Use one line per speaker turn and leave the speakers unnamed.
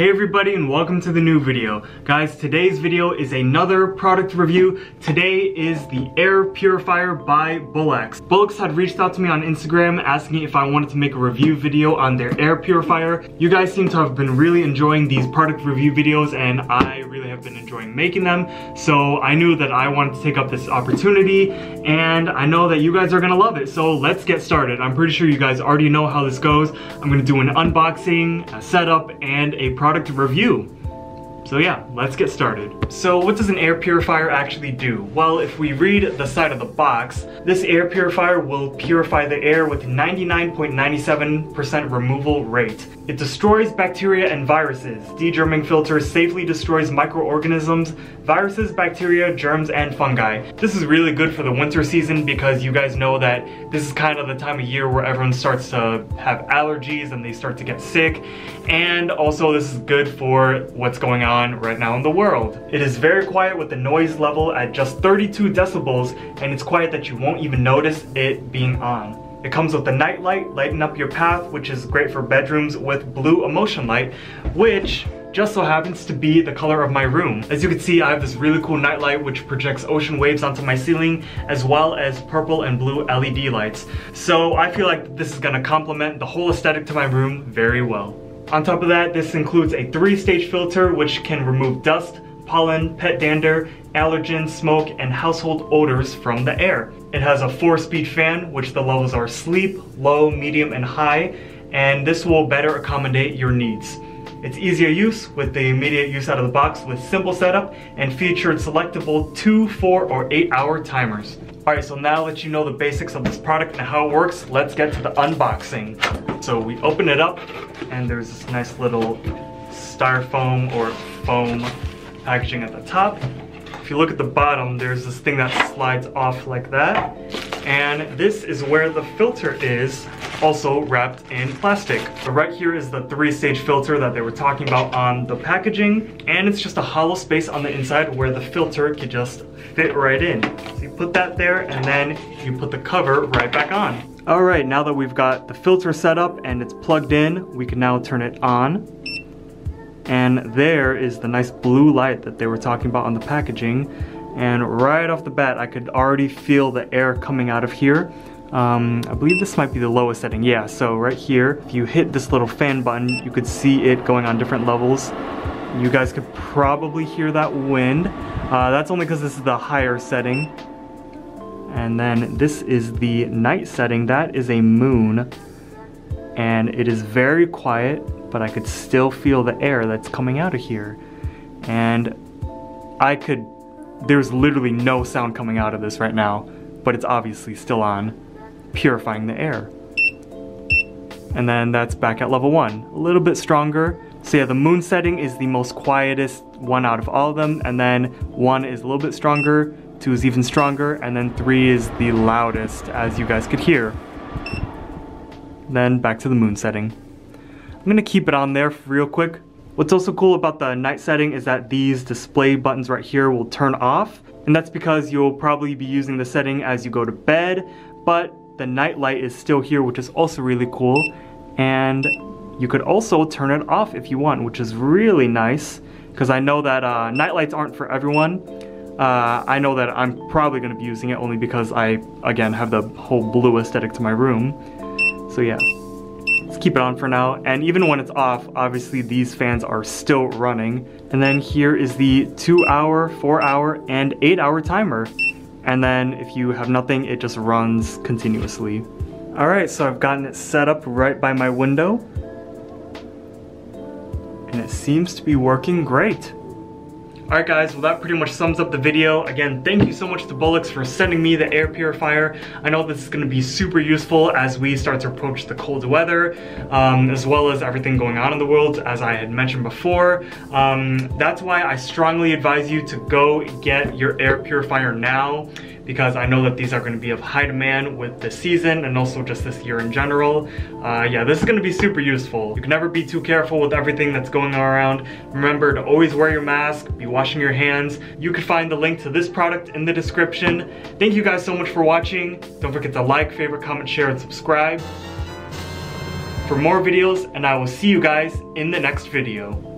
Hey everybody and welcome to the new video. Guys, today's video is another product review. Today is the air purifier by Bulex. Bulex had reached out to me on Instagram asking if I wanted to make a review video on their air purifier. You guys seem to have been really enjoying these product review videos and I really have been enjoying making them. So I knew that I wanted to take up this opportunity and I know that you guys are gonna love it. So let's get started. I'm pretty sure you guys already know how this goes. I'm gonna do an unboxing, a setup, and a product product review. So yeah, let's get started. So what does an air purifier actually do? Well, if we read the side of the box, this air purifier will purify the air with 99.97% removal rate. It destroys bacteria and viruses. Degerming filter safely destroys microorganisms, viruses, bacteria, germs, and fungi. This is really good for the winter season because you guys know that this is kind of the time of year where everyone starts to have allergies and they start to get sick. And also this is good for what's going on on right now in the world. It is very quiet with the noise level at just 32 decibels and it's quiet that you won't even notice it being on. It comes with a night light, lighten up your path, which is great for bedrooms with blue emotion light, which just so happens to be the color of my room. As you can see, I have this really cool nightlight which projects ocean waves onto my ceiling, as well as purple and blue LED lights. So I feel like this is gonna complement the whole aesthetic to my room very well. On top of that, this includes a three-stage filter which can remove dust, pollen, pet dander, allergens, smoke, and household odors from the air. It has a four-speed fan, which the levels are sleep, low, medium, and high, and this will better accommodate your needs. It's easier use with the immediate use out of the box with simple setup and featured selectable 2, 4, or 8 hour timers. Alright, so now that you know the basics of this product and how it works, let's get to the unboxing. So we open it up and there's this nice little styrofoam or foam packaging at the top. If you look at the bottom, there's this thing that slides off like that. And this is where the filter is, also wrapped in plastic. So right here is the three-stage filter that they were talking about on the packaging. And it's just a hollow space on the inside where the filter could just fit right in. So you put that there and then you put the cover right back on. All right, now that we've got the filter set up and it's plugged in, we can now turn it on. And there is the nice blue light that they were talking about on the packaging. And right off the bat, I could already feel the air coming out of here. Um, I believe this might be the lowest setting. Yeah, so right here, if you hit this little fan button, you could see it going on different levels. You guys could probably hear that wind. Uh, that's only because this is the higher setting. And then this is the night setting. That is a moon. And it is very quiet, but I could still feel the air that's coming out of here. And I could, there's literally no sound coming out of this right now, but it's obviously still on, purifying the air. And then that's back at level one. A little bit stronger. So yeah, the moon setting is the most quietest one out of all of them, and then one is a little bit stronger, two is even stronger, and then three is the loudest, as you guys could hear. Then back to the moon setting. I'm gonna keep it on there real quick. What's also cool about the night setting is that these display buttons right here will turn off, and that's because you'll probably be using the setting as you go to bed, but the night light is still here, which is also really cool, and you could also turn it off if you want, which is really nice, because I know that uh, night lights aren't for everyone, uh, I know that I'm probably going to be using it only because I, again, have the whole blue aesthetic to my room. So yeah, let's keep it on for now. And even when it's off, obviously these fans are still running. And then here is the two hour, four hour, and eight hour timer. And then if you have nothing, it just runs continuously. All right, so I've gotten it set up right by my window. And it seems to be working great. Alright guys, well that pretty much sums up the video. Again, thank you so much to Bulex for sending me the air purifier. I know this is going to be super useful as we start to approach the cold weather, um, as well as everything going on in the world, as I had mentioned before. Um, that's why I strongly advise you to go get your air purifier now because I know that these are going to be of high demand with the season and also just this year in general. Uh, yeah, this is going to be super useful. You can never be too careful with everything that's going on around. Remember to always wear your mask, be washing your hands. You can find the link to this product in the description. Thank you guys so much for watching. Don't forget to like, favorite, comment, share, and subscribe for more videos, and I will see you guys in the next video.